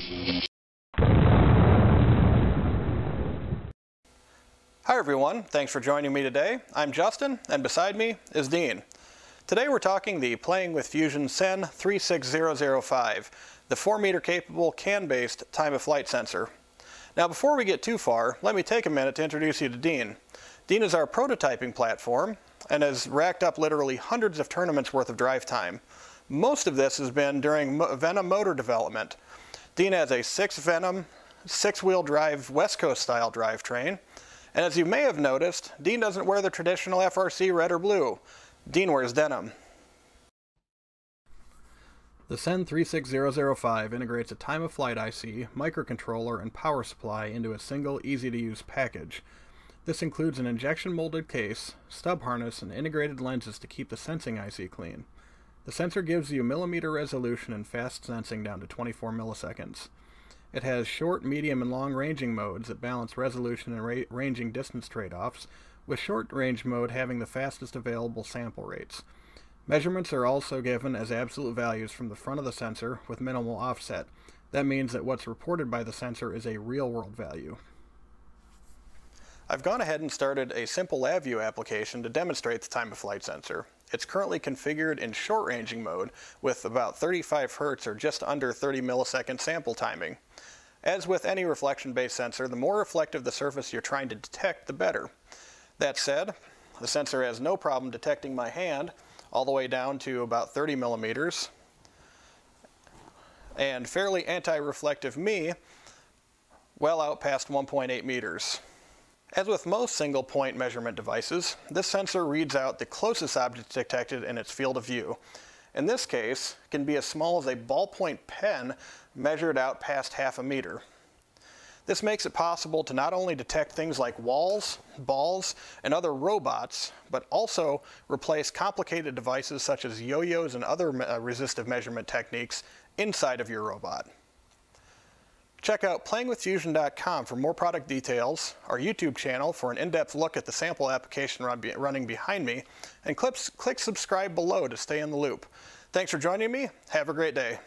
Hi everyone, thanks for joining me today. I'm Justin, and beside me is Dean. Today we're talking the Playing with Fusion Sen 36005, the 4 meter capable CAN-based time of flight sensor. Now before we get too far, let me take a minute to introduce you to Dean. Dean is our prototyping platform and has racked up literally hundreds of tournaments worth of drive time. Most of this has been during Venom motor development. Dean has a six Venom, six wheel drive West Coast style drivetrain. And as you may have noticed, Dean doesn't wear the traditional FRC red or blue. Dean wears denim. The SEN 36005 integrates a time of flight IC, microcontroller, and power supply into a single easy to use package. This includes an injection molded case, stub harness, and integrated lenses to keep the sensing IC clean. The sensor gives you millimeter resolution and fast sensing down to 24 milliseconds. It has short, medium, and long ranging modes that balance resolution and ra ranging distance trade-offs, with short range mode having the fastest available sample rates. Measurements are also given as absolute values from the front of the sensor with minimal offset. That means that what's reported by the sensor is a real-world value. I've gone ahead and started a simple LabVIEW application to demonstrate the time of flight sensor. It's currently configured in short ranging mode with about 35 Hz or just under 30 millisecond sample timing. As with any reflection-based sensor, the more reflective the surface you're trying to detect, the better. That said, the sensor has no problem detecting my hand all the way down to about 30 millimeters. And fairly anti-reflective me well out past 1.8 meters. As with most single point measurement devices, this sensor reads out the closest object detected in its field of view. In this case, it can be as small as a ballpoint pen measured out past half a meter. This makes it possible to not only detect things like walls, balls, and other robots, but also replace complicated devices such as yo-yos and other uh, resistive measurement techniques inside of your robot. Check out playingwithfusion.com for more product details, our YouTube channel for an in-depth look at the sample application run running behind me, and click, click subscribe below to stay in the loop. Thanks for joining me. Have a great day.